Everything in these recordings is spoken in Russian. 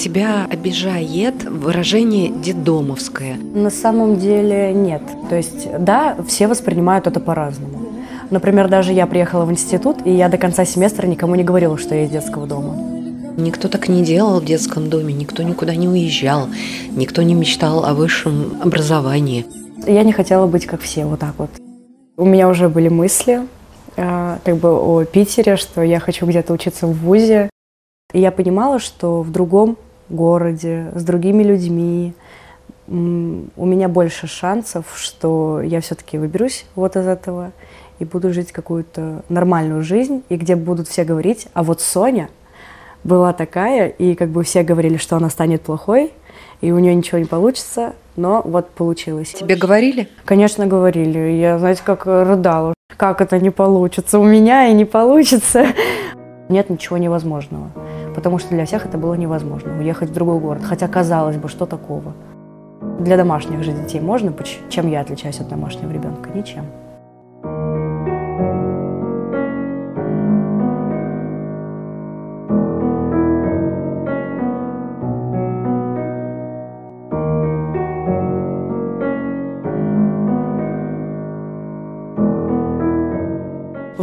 Тебя обижает выражение «дедомовское». На самом деле нет. То есть, да, все воспринимают это по-разному. Например, даже я приехала в институт, и я до конца семестра никому не говорила, что я из детского дома. Никто так не делал в детском доме, никто никуда не уезжал, никто не мечтал о высшем образовании. Я не хотела быть как все, вот так вот. У меня уже были мысли э, как бы о Питере, что я хочу где-то учиться в ВУЗе. И я понимала, что в другом городе, с другими людьми у меня больше шансов, что я все-таки выберусь вот из этого и буду жить какую-то нормальную жизнь, и где будут все говорить, а вот Соня была такая, и как бы все говорили, что она станет плохой, и у нее ничего не получится, но вот получилось. Тебе говорили? Конечно, говорили. Я, знаете, как рыдала. Как это не получится? У меня и не получится. Нет ничего невозможного. Потому что для всех это было невозможно. Уехать в другой город. Хотя, казалось бы, что такого? Для домашних же детей можно? Чем я отличаюсь от домашнего ребенка? Ничем.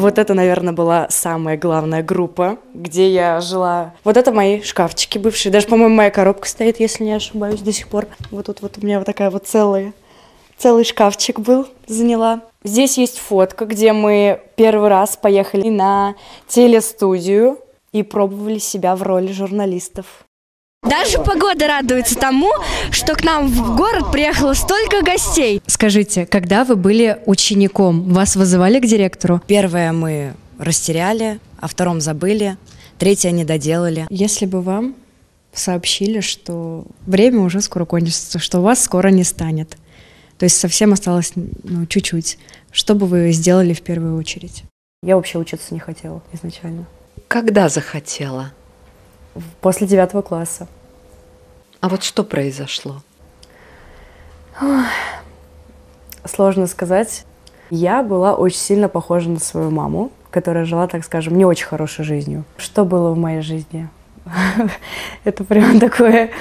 Вот это, наверное, была самая главная группа, где я жила. Вот это мои шкафчики бывшие. Даже, по-моему, моя коробка стоит, если не ошибаюсь, до сих пор. Вот тут вот у меня вот такая вот целая, целый шкафчик был, заняла. Здесь есть фотка, где мы первый раз поехали на телестудию и пробовали себя в роли журналистов. Даже погода радуется тому, что к нам в город приехало столько гостей. Скажите, когда вы были учеником, вас вызывали к директору? Первое мы растеряли, о втором забыли, третье не доделали. Если бы вам сообщили, что время уже скоро кончится, что вас скоро не станет, то есть совсем осталось ну, чуть-чуть, что бы вы сделали в первую очередь? Я вообще учиться не хотела изначально. Когда захотела? После девятого класса. А вот что произошло? Сложно сказать. Я была очень сильно похожа на свою маму, которая жила, так скажем, не очень хорошей жизнью. Что было в моей жизни? Это прям такое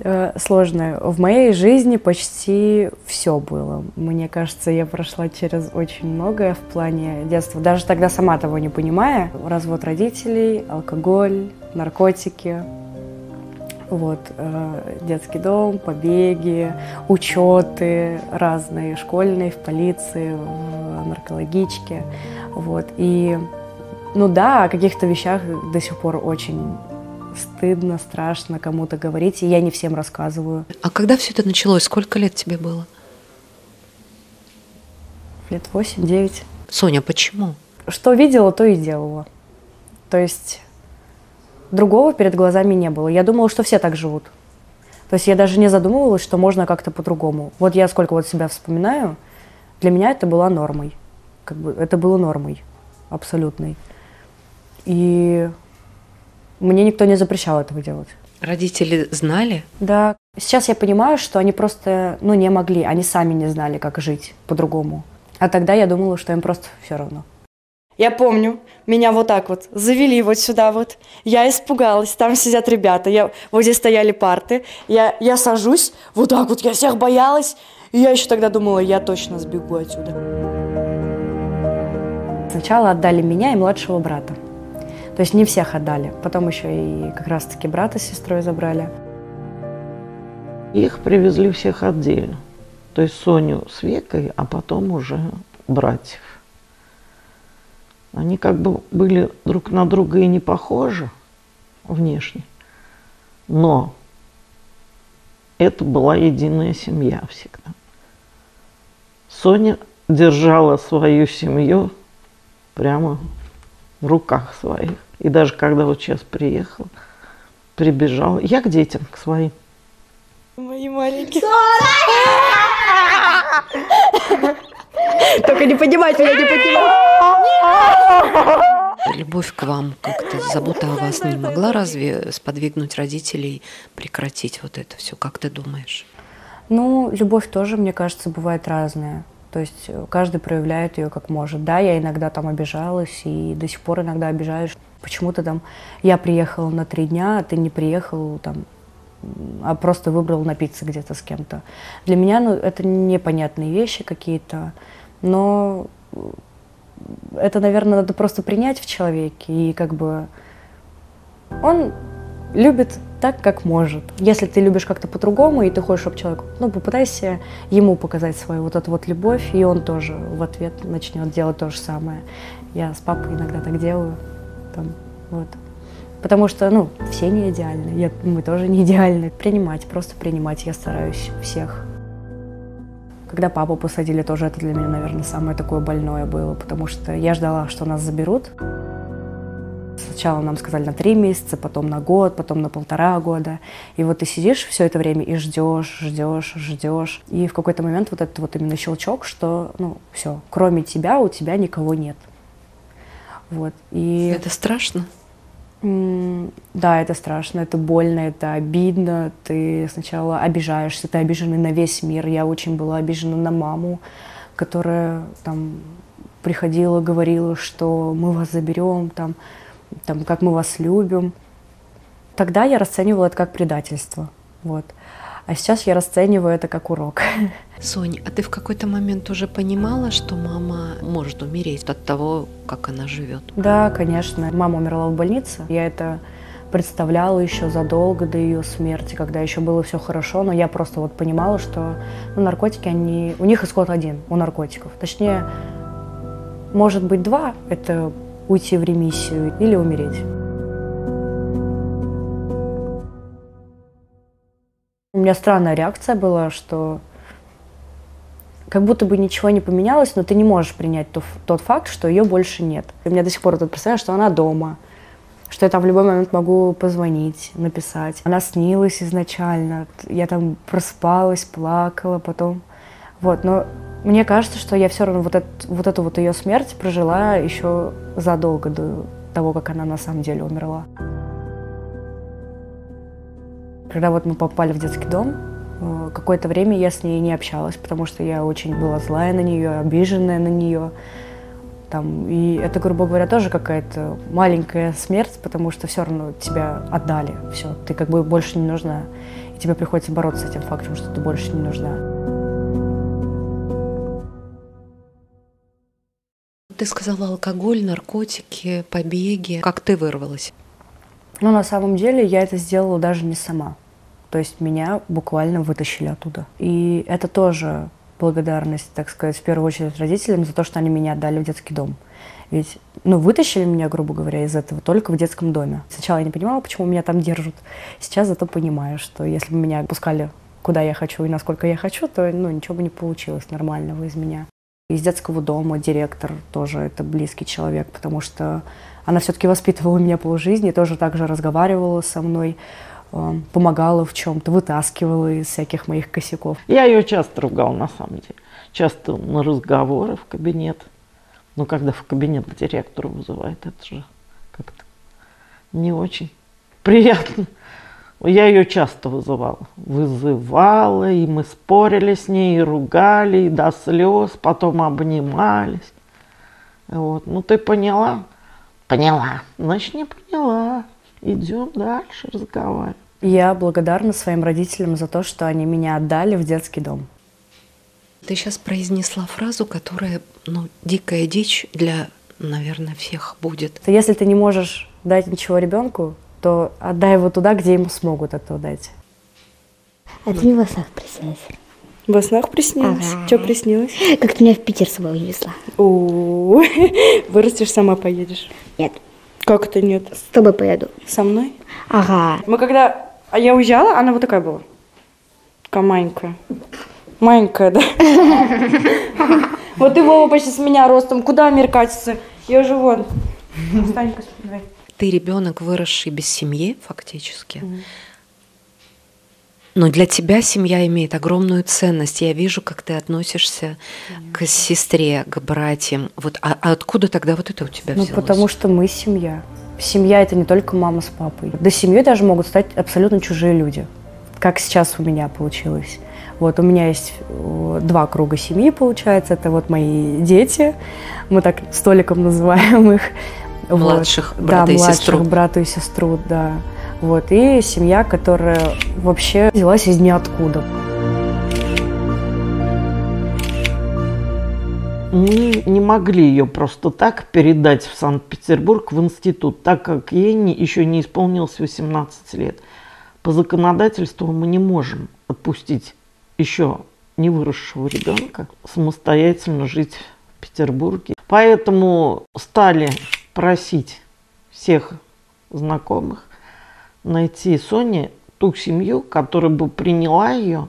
э, сложное. В моей жизни почти все было. Мне кажется, я прошла через очень многое в плане детства. Даже тогда сама того не понимая. Развод родителей, алкоголь, наркотики, вот, э, детский дом, побеги, учеты разные, школьные, в полиции, в наркологичке, вот, и, ну да, о каких-то вещах до сих пор очень стыдно, страшно кому-то говорить, и я не всем рассказываю. А когда все это началось? Сколько лет тебе было? Лет 8-9. Соня, почему? Что видела, то и делала. То есть другого перед глазами не было. Я думала, что все так живут. То есть я даже не задумывалась, что можно как-то по-другому. Вот я сколько вот себя вспоминаю, для меня это была нормой. Как бы это было нормой абсолютной. И мне никто не запрещал этого делать. Родители знали? Да. Сейчас я понимаю, что они просто, ну, не могли, они сами не знали, как жить по-другому. А тогда я думала, что им просто все равно. Я помню, меня вот так вот завели вот сюда вот. Я испугалась, там сидят ребята, я, вот здесь стояли парты. Я, я сажусь, вот так вот, я всех боялась. И я еще тогда думала, я точно сбегу отсюда. Сначала отдали меня и младшего брата. То есть не всех отдали. Потом еще и как раз-таки брата с сестрой забрали. Их привезли всех отдельно. То есть Соню с Векой, а потом уже братьев. Они как бы были друг на друга и не похожи внешне, но это была единая семья всегда. Соня держала свою семью прямо в руках своих. И даже когда вот сейчас приехала, прибежала, я к детям, к своим. Мои маленькие. Только не поднимать меня, не поднимать. любовь к вам, как-то забота о вас не могла разве сподвигнуть родителей прекратить вот это все? Как ты думаешь? Ну, любовь тоже, мне кажется, бывает разная. То есть э, каждый проявляет ее как может. Да, я иногда там обижалась и до сих пор иногда обижаюсь. Почему-то там я приехала на три дня, а ты не приехал там, а просто выбрал напиться где-то с кем-то. Для меня ну, это непонятные вещи какие-то, но э, это, наверное, надо просто принять в человеке и как бы он любит так, как может. Если ты любишь как-то по-другому, и ты хочешь, чтобы человек, ну, попытайся ему показать свою вот эту вот любовь, и он тоже в ответ начнет делать то же самое. Я с папой иногда так делаю, там, вот. Потому что, ну, все не идеальны, я, мы тоже не идеальны. Принимать, просто принимать, я стараюсь всех. Когда папу посадили, тоже это для меня, наверное, самое такое больное было, потому что я ждала, что нас заберут. Сначала нам сказали на три месяца, потом на год, потом на полтора года. И вот ты сидишь все это время и ждешь, ждешь, ждешь. И в какой-то момент вот этот вот именно щелчок, что, ну, все, кроме тебя у тебя никого нет. Вот. И Это страшно? Да, это страшно, это больно, это обидно. Ты сначала обижаешься, ты обиженный на весь мир. Я очень была обижена на маму, которая там приходила, говорила, что мы вас заберем, там, там, как мы вас любим. Тогда я расценивала это как предательство. Вот. А сейчас я расцениваю это как урок. Сонь, а ты в какой-то момент уже понимала, что мама может умереть от того, как она живет? Да, конечно. Мама умерла в больнице. Я это представляла еще задолго до ее смерти, когда еще было все хорошо, но я просто вот понимала, что ну, наркотики, они... У них исход один, у наркотиков. Точнее, может быть два, это уйти в ремиссию или умереть. У меня странная реакция была, что как будто бы ничего не поменялось, но ты не можешь принять то- тот факт, что ее больше нет. И у меня до сих пор вот это представление, что она дома, что я там в любой момент могу позвонить, написать. Она снилась изначально, я там проспалась, плакала потом. Вот, но мне кажется, что я все равно вот, эт- вот эту вот ее смерть прожила еще задолго до того, как она на самом деле умерла. Когда вот мы попали в детский дом, какое-то время я с ней не общалась, потому что я очень была злая на нее, обиженная на нее. Там, и это, грубо говоря, тоже какая-то маленькая смерть, потому что все равно тебя отдали. Все, ты как бы больше не нужна. И тебе приходится бороться с этим фактом, что ты больше не нужна. Ты сказала алкоголь, наркотики, побеги. Как ты вырвалась? Но на самом деле я это сделала даже не сама. То есть меня буквально вытащили оттуда. И это тоже благодарность, так сказать, в первую очередь родителям за то, что они меня отдали в детский дом. Ведь, ну, вытащили меня, грубо говоря, из этого только в детском доме. Сначала я не понимала, почему меня там держат. Сейчас зато понимаю, что если бы меня пускали куда я хочу и насколько я хочу, то, ну, ничего бы не получилось нормального из меня. Из детского дома директор тоже это близкий человек, потому что она все-таки воспитывала меня полжизни, тоже так же разговаривала со мной, помогала в чем-то, вытаскивала из всяких моих косяков. Я ее часто ругал, на самом деле. Часто на разговоры в кабинет. Но когда в кабинет к директору вызывает, это же как-то не очень приятно. Я ее часто вызывала. Вызывала, и мы спорили с ней, и ругали, и до слез, потом обнимались. Вот. Ну ты поняла? Поняла. Значит, не поняла. Идем дальше разговаривать. Я благодарна своим родителям за то, что они меня отдали в детский дом. Ты сейчас произнесла фразу, которая, ну, дикая дичь для, наверное, всех будет. Если ты не можешь дать ничего ребенку, то отдай его туда, где ему смогут это дать. А ты мне в снах приснилась. Во снах приснилось? Ага. Что приснилось? Как ты меня в Питер с собой увезла. О, вырастешь, сама поедешь. Нет, Как это нет? с тобой поеду. Со мной? Ага. Мы когда... А я уезжала, она вот такая была. Такая маленькая. Маленькая, да? Вот ты, Вова, почти с меня ростом. Куда мир катится? Я уже вон. Давай. Ты ребенок, выросший без семьи, фактически. Но для тебя семья имеет огромную ценность. Я вижу, как ты относишься к сестре, к братьям. Вот, а, а откуда тогда вот это у тебя Ну, взялось? потому что мы семья. Семья это не только мама с папой. Да семьей даже могут стать абсолютно чужие люди. Как сейчас у меня получилось. Вот у меня есть э, два круга семьи, получается. Это вот мои дети. Мы так столиком называем их. Вот. Младших да, брата и младших сестру. брата и сестру, да. Вот. И семья, которая вообще взялась из ниоткуда. Мы не могли ее просто так передать в Санкт-Петербург в институт, так как ей еще не исполнилось 18 лет. По законодательству мы не можем отпустить еще не выросшего ребенка самостоятельно жить в Петербурге. Поэтому стали просить всех знакомых найти Соне ту семью, которая бы приняла ее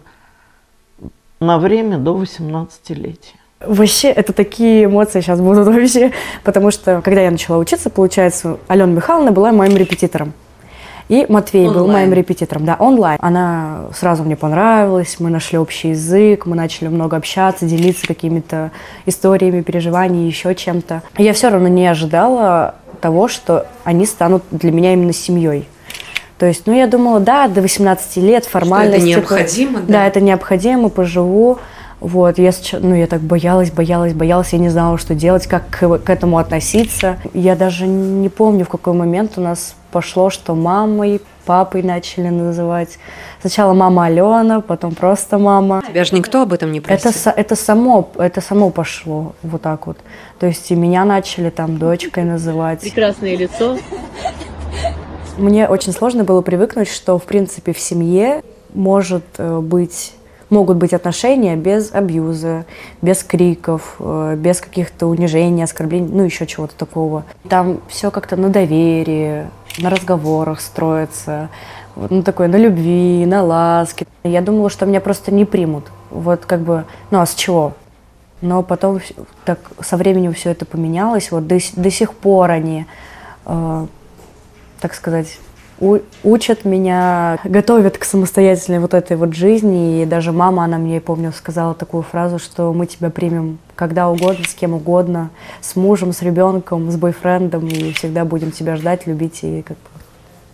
на время до 18-летия. Вообще, это такие эмоции сейчас будут вообще. Потому что, когда я начала учиться, получается, Алена Михайловна была моим репетитором. И Матвей был Онлайн. моим репетитором, да, онлайн. Она сразу мне понравилась, мы нашли общий язык, мы начали много общаться, делиться какими-то историями, переживаниями, еще чем-то. Я все равно не ожидала того, что они станут для меня именно семьей. То есть, ну, я думала, да, до 18 лет формальность. типа, необходимо, да? Да, это необходимо, поживу. Вот, я, ну, я так боялась, боялась, боялась, я не знала, что делать, как к, к этому относиться. Я даже не помню, в какой момент у нас пошло, что мамой, папой начали называть. Сначала мама Алена, потом просто мама. Тебя же никто об этом не просил. Это, это, само, это само пошло вот так вот. То есть и меня начали там дочкой называть. Прекрасное лицо. Мне очень сложно было привыкнуть, что в принципе в семье может э, быть могут быть отношения без абьюза, без криков, э, без каких-то унижений, оскорблений, ну еще чего-то такого. Там все как-то на доверии, на разговорах строится, ну такое на любви, на ласке. Я думала, что меня просто не примут. Вот как бы, ну а с чего? Но потом так со временем все это поменялось. Вот до, до сих пор они э, так сказать, у- учат меня, готовят к самостоятельной вот этой вот жизни. И даже мама, она мне, я помню, сказала такую фразу, что мы тебя примем когда угодно, с кем угодно, с мужем, с ребенком, с бойфрендом, и всегда будем тебя ждать, любить и как бы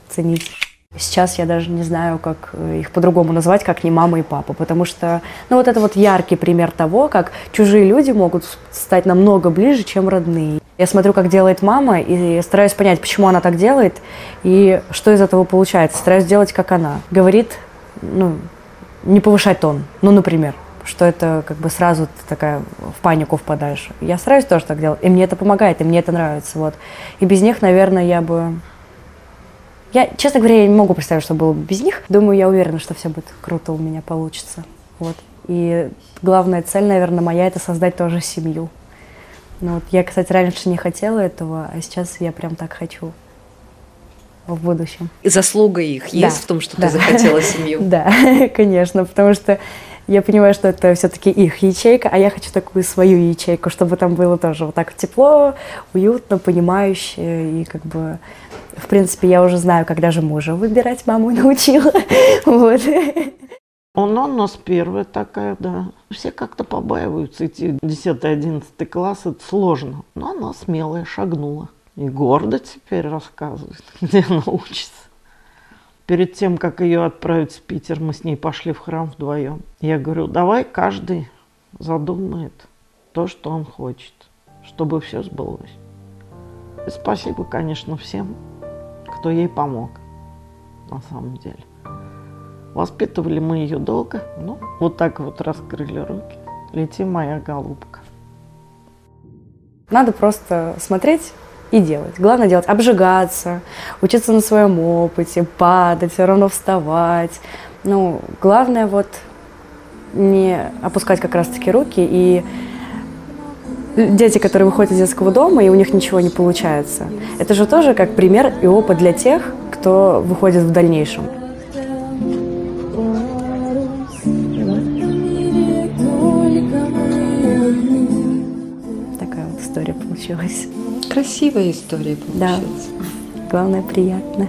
ценить. Сейчас я даже не знаю, как э, их по-другому назвать, как не мама и папа, потому что, ну, вот это вот яркий пример того, как чужие люди могут стать намного ближе, чем родные. Я смотрю, как делает мама, и стараюсь понять, почему она так делает, и что из этого получается. Стараюсь делать, как она. Говорит, ну, не повышать тон, ну, например, что это как бы сразу ты такая в панику впадаешь. Я стараюсь тоже так делать, и мне это помогает, и мне это нравится, вот. И без них, наверное, я бы я, честно говоря, я не могу представить, что было бы без них. Думаю, я уверена, что все будет круто у меня получится. Вот. И главная цель, наверное, моя – это создать тоже семью. Ну, вот я, кстати, раньше не хотела этого, а сейчас я прям так хочу в будущем. И заслуга их Да, есть в том, что да. ты захотела семью. Да, конечно, потому что я понимаю, что это все-таки их ячейка, а я хочу такую свою ячейку, чтобы там было тоже вот так тепло, уютно, понимающе и как бы в принципе, я уже знаю, когда же мужа выбирать, маму научила. Вот. Она у нас первая такая, да. Все как-то побаиваются идти в 10-11 класс, это сложно. Но она смелая, шагнула. И гордо теперь рассказывает, где она учится. Перед тем, как ее отправить в Питер, мы с ней пошли в храм вдвоем. Я говорю, давай каждый задумает то, что он хочет, чтобы все сбылось. И спасибо, конечно, всем, кто ей помог, на самом деле. Воспитывали мы ее долго, ну, вот так вот раскрыли руки. Лети, моя голубка. Надо просто смотреть и делать. Главное делать, обжигаться, учиться на своем опыте, падать, все равно вставать. Ну, главное вот не опускать как раз-таки руки и дети, которые выходят из детского дома, и у них ничего не получается. Это же тоже как пример и опыт для тех, кто выходит в дальнейшем. История получилась. Красивая история Да. получилась. Главное, приятно.